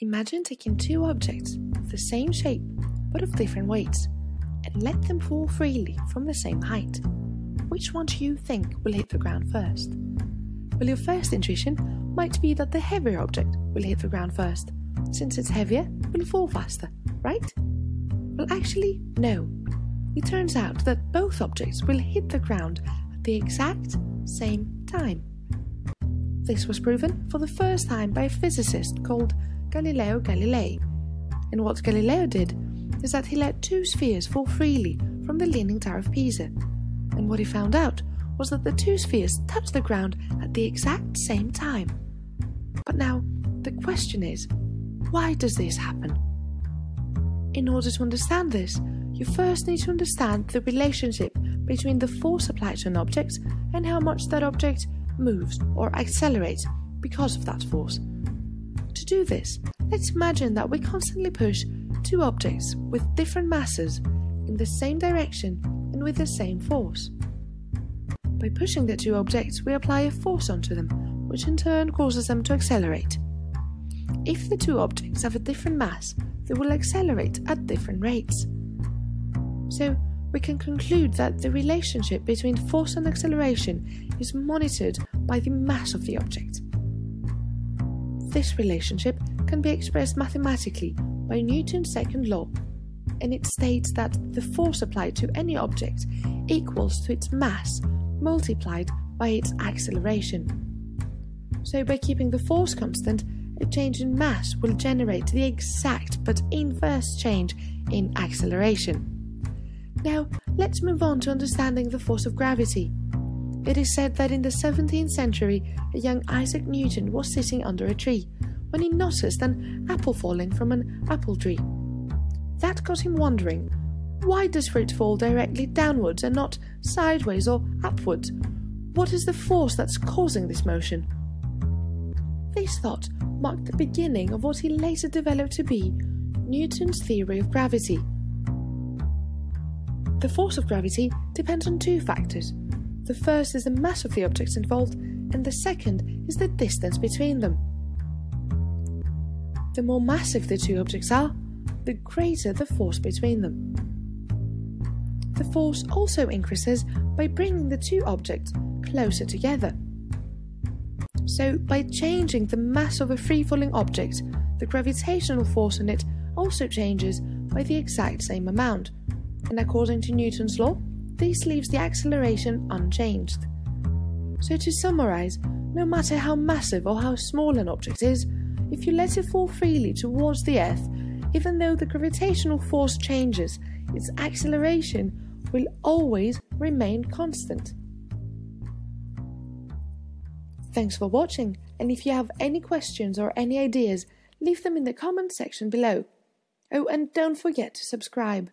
Imagine taking two objects of the same shape but of different weights and let them fall freely from the same height. Which one do you think will hit the ground first? Well, your first intuition might be that the heavier object will hit the ground first. Since it's heavier, it will fall faster, right? Well, actually, no. It turns out that both objects will hit the ground at the exact same time. This was proven for the first time by a physicist called Galileo Galilei. And what Galileo did is that he let two spheres fall freely from the Leaning Tower of Pisa. And what he found out was that the two spheres touched the ground at the exact same time. But now, the question is why does this happen? In order to understand this, you first need to understand the relationship between the force applied to an object and how much that object moves or accelerates because of that force. To do this, let's imagine that we constantly push two objects with different masses in the same direction and with the same force. By pushing the two objects, we apply a force onto them, which in turn causes them to accelerate. If the two objects have a different mass, they will accelerate at different rates. So, we can conclude that the relationship between force and acceleration is monitored by the mass of the object. This relationship can be expressed mathematically by Newton's second law, and it states that the force applied to any object equals to its mass multiplied by its acceleration. So, by keeping the force constant, a change in mass will generate the exact but inverse change in acceleration. Now, let's move on to understanding the force of gravity. It is said that in the 17th century, a young Isaac Newton was sitting under a tree when he noticed an apple falling from an apple tree. That got him wondering why does fruit fall directly downwards and not sideways or upwards? What is the force that's causing this motion? This thought marked the beginning of what he later developed to be Newton's theory of gravity. The force of gravity depends on two factors. The first is the mass of the objects involved, and the second is the distance between them. The more massive the two objects are, the greater the force between them. The force also increases by bringing the two objects closer together. So, by changing the mass of a free falling object, the gravitational force on it also changes by the exact same amount, and according to Newton's law, this leaves the acceleration unchanged. So, to summarize, no matter how massive or how small an object is, if you let it fall freely towards the Earth, even though the gravitational force changes, its acceleration will always remain constant. Thanks for watching, and if you have any questions or any ideas, leave them in the comment section below. Oh, and don't forget to subscribe.